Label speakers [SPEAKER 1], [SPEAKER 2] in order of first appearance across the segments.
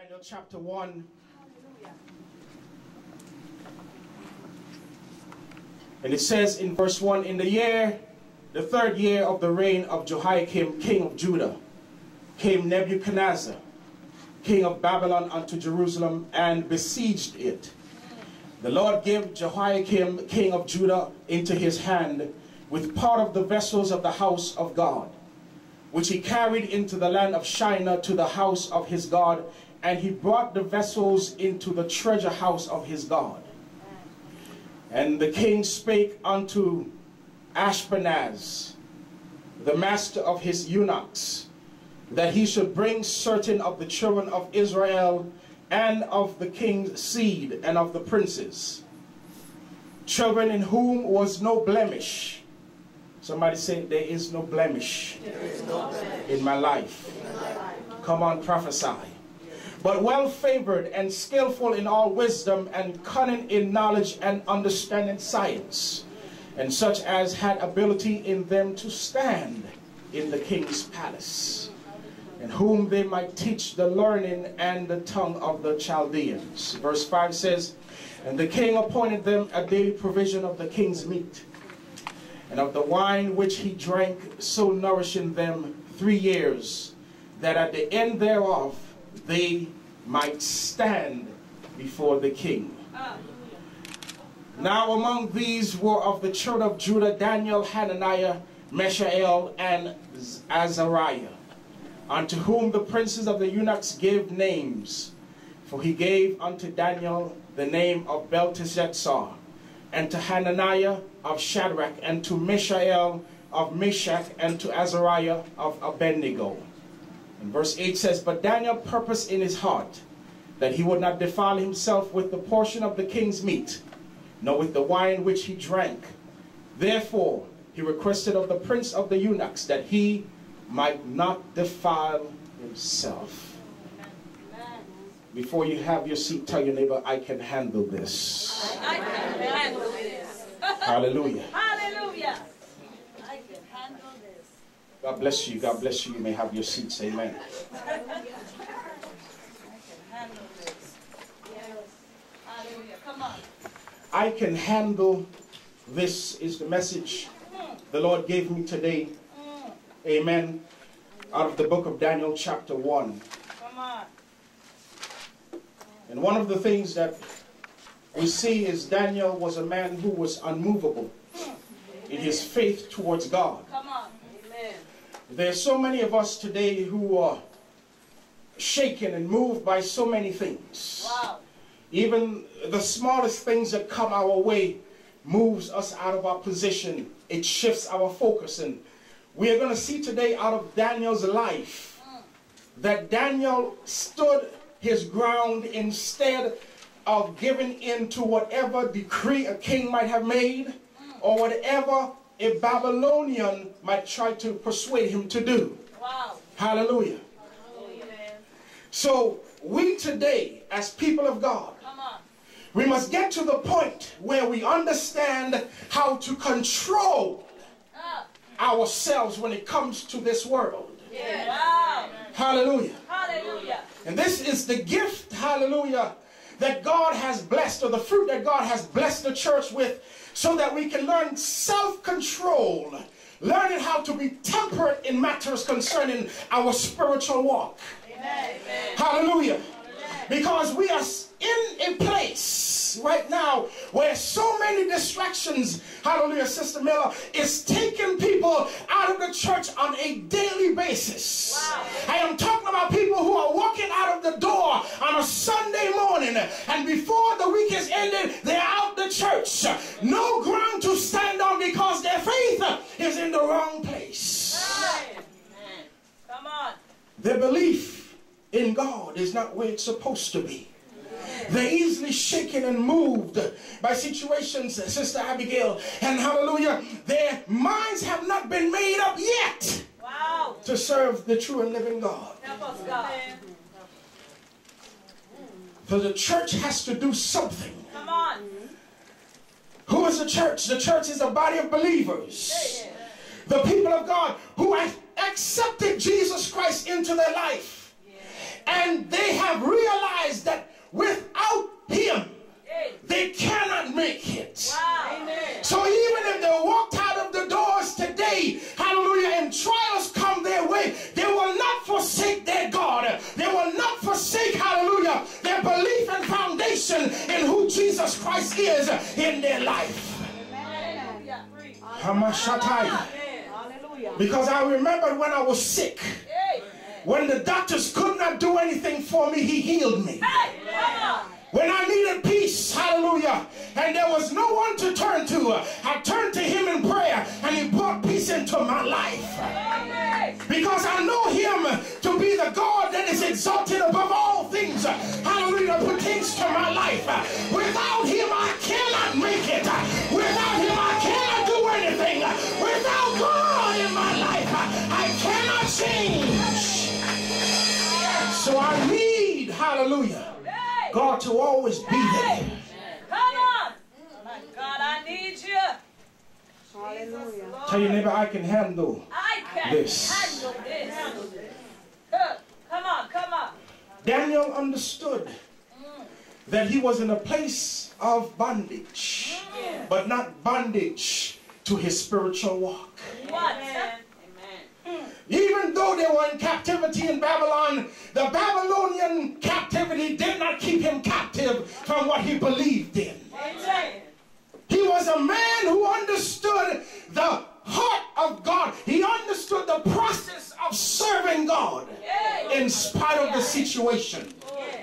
[SPEAKER 1] Daniel chapter 1. And it says in verse 1 In the year, the third year of the reign of Jehoiakim, king of Judah, came Nebuchadnezzar, king of Babylon, unto Jerusalem and besieged it. The Lord gave Jehoiakim, king of Judah, into his hand with part of the vessels of the house of God, which he carried into the land of Shinar to the house of his God, and he brought the vessels into the treasure house of his God. And the king spake unto Ashpenaz, the master of his eunuchs, that he should bring certain of the children of Israel and of the king's seed and of the princes, children in whom was no blemish. Somebody say, There is no blemish,
[SPEAKER 2] is no blemish.
[SPEAKER 1] in my life. Come on, prophesy but well favored and skillful in all wisdom and cunning in knowledge and understanding science, and such as had ability in them to stand in the king's palace, and whom they might teach the learning and the tongue of the Chaldeans. Verse 5 says, And the king appointed them a daily provision of the king's meat, and of the wine which he drank, so nourishing them three years, that at the end thereof they might stand before the king. Now among these were of the children of Judah Daniel, Hananiah, Mishael, and Azariah, unto whom the princes of the eunuchs gave names. For he gave unto Daniel the name of Belteshazzar, and to Hananiah of Shadrach, and to Mishael of Meshach, and to Azariah of Abednego. And verse 8 says, But Daniel purposed in his heart that he would not defile himself with the portion of the king's meat, nor with the wine which he drank. Therefore he requested of the prince of the eunuchs that he might not defile himself. Before you have your seat, tell your neighbor, I can handle this.
[SPEAKER 2] I can handle this.
[SPEAKER 1] Hallelujah.
[SPEAKER 2] Hallelujah. I can handle this.
[SPEAKER 1] God bless you. God bless you. You may have your seats. Amen.
[SPEAKER 2] I can handle this.
[SPEAKER 1] Is the message the Lord gave me today. Amen. Out of the book of Daniel, chapter 1. And one of the things that we see is Daniel was a man who was unmovable in his faith towards God.
[SPEAKER 2] Come on. Amen.
[SPEAKER 1] There are so many of us today who are shaken and moved by so many things.
[SPEAKER 2] Wow.
[SPEAKER 1] Even the smallest things that come our way moves us out of our position. It shifts our focus. And we are going to see today out of Daniel's life mm. that Daniel stood his ground instead of giving in to whatever decree a king might have made mm. or whatever a Babylonian might try to persuade him to do.
[SPEAKER 2] Wow.
[SPEAKER 1] Hallelujah.
[SPEAKER 2] Amen.
[SPEAKER 1] So we today, as people of God,
[SPEAKER 2] Come on.
[SPEAKER 1] we must get to the point where we understand how to control ourselves when it comes to this world.
[SPEAKER 2] Yeah. Wow.
[SPEAKER 1] Hallelujah.
[SPEAKER 2] Hallelujah.
[SPEAKER 1] And this is the gift, hallelujah, that God has blessed, or the fruit that God has blessed the church with, so that we can learn self control, learning how to be temperate in matters concerning our spiritual walk.
[SPEAKER 2] Amen.
[SPEAKER 1] Hallelujah. Because we are in a place right now where so many distractions, hallelujah, Sister Miller, is taking people out of the church on a daily basis.
[SPEAKER 2] Wow.
[SPEAKER 1] I am talking about people who are walking out of the door on a Sunday morning and before the week is ended, they're out the church. No ground to stand on because their faith is in the wrong place.
[SPEAKER 2] Amen. Come on.
[SPEAKER 1] Their belief in God is not where it's supposed to be. They're easily shaken and moved by situations, Sister Abigail, and hallelujah, their minds have not been made up yet
[SPEAKER 2] Wow.
[SPEAKER 1] to serve the true and living God.
[SPEAKER 2] Help us, God.
[SPEAKER 1] So the church has to do something.
[SPEAKER 2] Come on.
[SPEAKER 1] Who is the church? The church is a body of believers. The people of God who have accepted Jesus Christ into their life. And and they have realized that without him, they cannot make it.
[SPEAKER 2] Amen.
[SPEAKER 1] So even if they walked out of the doors today, hallelujah, and trials come their way, they will not forsake their God. They will not forsake, hallelujah, their belief and foundation in who Jesus Christ is in their life.
[SPEAKER 2] Hallelujah. Free.
[SPEAKER 1] Because I remember when I was sick,
[SPEAKER 2] Hey.
[SPEAKER 1] when the doctors could not do anything for me, he healed me.
[SPEAKER 2] Hey.
[SPEAKER 1] When I needed peace, hallelujah, and there was no one to turn to, I turned to him in prayer and he brought peace into my life. Because I know him to be the God that is exalted above all things. Hallelujah, put things to my life. Without him, I cannot make it. Without him, I cannot do anything. Without God in my life, I cannot change. So I need, hallelujah. God to always be there.
[SPEAKER 2] Come on. My God, I need you.
[SPEAKER 3] Hallelujah.
[SPEAKER 1] Tell your neighbor I can handle.
[SPEAKER 2] I can
[SPEAKER 1] This.
[SPEAKER 2] handle this. Come on, come on.
[SPEAKER 1] Daniel understood mm. that he was in a place of bondage, mm. but not bondage to his spiritual walk.
[SPEAKER 2] What? Mm.
[SPEAKER 1] Even though they were in captivity in Babylon, the Babylonian captivity did not keep him captive from what he believed in.
[SPEAKER 2] Amen.
[SPEAKER 1] He was a man who understood the heart of God. He understood the process of serving God in spite of the situation.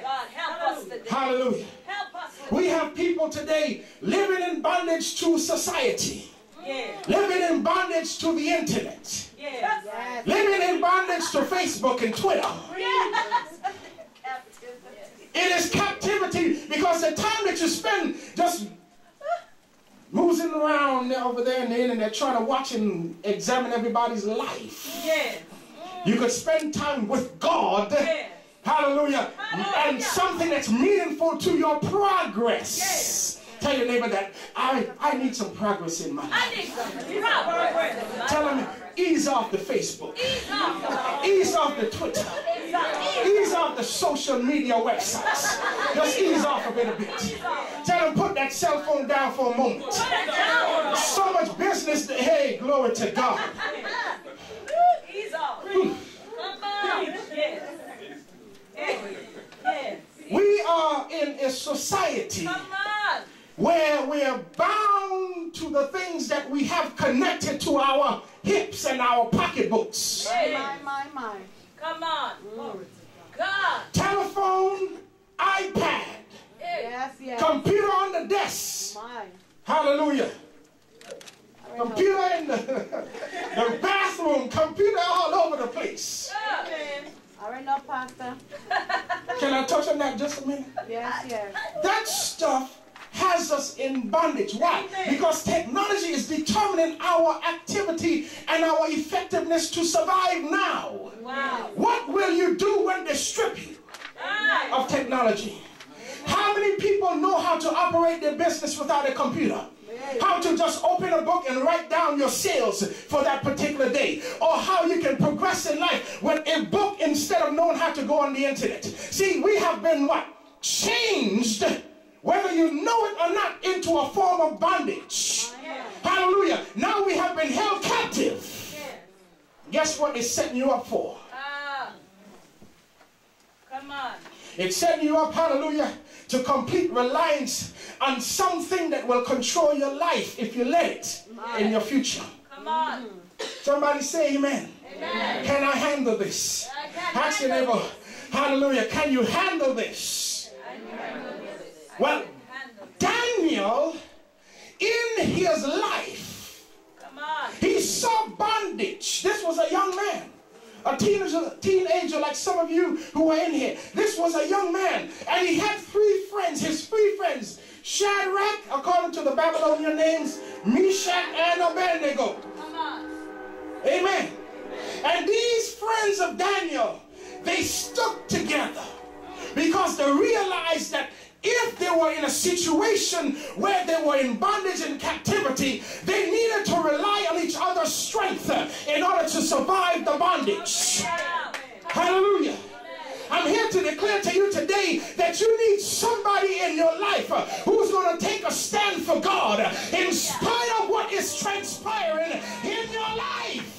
[SPEAKER 2] God, help us.
[SPEAKER 1] Hallelujah.
[SPEAKER 2] Help us.
[SPEAKER 1] We have people today living in bondage to society,
[SPEAKER 2] Yeah.
[SPEAKER 1] living in bondage to the internet,
[SPEAKER 2] Yeah.
[SPEAKER 3] Yes.
[SPEAKER 1] living in bondage to Facebook and Twitter.
[SPEAKER 2] Yes.
[SPEAKER 1] It is captivity because the time that you spend just moving around over there in the internet trying to watch and examine everybody's life.
[SPEAKER 2] Yeah.
[SPEAKER 1] You could spend time with God.
[SPEAKER 2] Yeah.
[SPEAKER 1] Hallelujah.
[SPEAKER 2] Hallelujah.
[SPEAKER 1] And something that's meaningful to your progress. Tell your neighbor that I, I need some progress in my life.
[SPEAKER 2] I need some progress.
[SPEAKER 1] Tell him ease off the Facebook.
[SPEAKER 2] Ease off.
[SPEAKER 1] Ease off the Twitter.
[SPEAKER 2] Ease off.
[SPEAKER 1] The social media websites. Just ease off a bit a bit. Tell him put that cell phone down for a moment.
[SPEAKER 2] Put it down.
[SPEAKER 1] So much business. That, hey, glory to God.
[SPEAKER 2] Ease off. Hmm. Come on. Yes. Yes.
[SPEAKER 1] We are in a society
[SPEAKER 2] Come on.
[SPEAKER 1] where we are bound to the things that we have connected to our hips and our pocketbooks.
[SPEAKER 2] Hey.
[SPEAKER 3] My, my, my.
[SPEAKER 2] Come on. God.
[SPEAKER 1] Telephone, iPad.
[SPEAKER 3] Yes, yes.
[SPEAKER 1] computer on the desk. Hallelujah.
[SPEAKER 3] Know.
[SPEAKER 1] Computer in the, the bathroom, computer all over the place.
[SPEAKER 3] I already know, Pastor.
[SPEAKER 1] Can I touch on that just a minute?
[SPEAKER 3] Yes, yes.
[SPEAKER 1] That stuff has us in bondage. Why? Because technology is determining our activity and our effectiveness to survive now.
[SPEAKER 2] Wow.
[SPEAKER 1] What will you do when they strip you of technology? How many people know how to operate their business without a computer? How to just open a book and write down your sales for that particular day. Or how you can progress in life with a book instead of knowing how to go on the internet. See, we have been what? Changed, whether you know it or not, into a form of bondage. Hallelujah. Now we have been held captive. Guess what it's setting you up for?
[SPEAKER 2] Ah. Come on.
[SPEAKER 1] It's setting you up, hallelujah, to complete reliance on something that will control your life if you let it in your future.
[SPEAKER 2] Come on.
[SPEAKER 1] Somebody say amen.
[SPEAKER 2] Amen.
[SPEAKER 1] Can I handle this?
[SPEAKER 2] I can
[SPEAKER 1] Ask your neighbor, hallelujah, can you handle this? Well, Daniel, in his life,
[SPEAKER 2] Come on.
[SPEAKER 1] he saw bondage. This was a young man. A teenager, teenager like some of you who are in here. This was a young man. And he had three friends, his three friends. Shadrach, according to the Babylonian names, Meshach and Abednego.
[SPEAKER 2] Come on.
[SPEAKER 1] Amen. And these friends of Daniel, they stuck together because they realized that if they were in a situation where they were in bondage and captivity, they needed to rely on each other's strength in order to survive the bondage. Hallelujah. I'm here to declare to you today that you need somebody in your life who's going to take a stand for God in spite of what is transpiring in your life.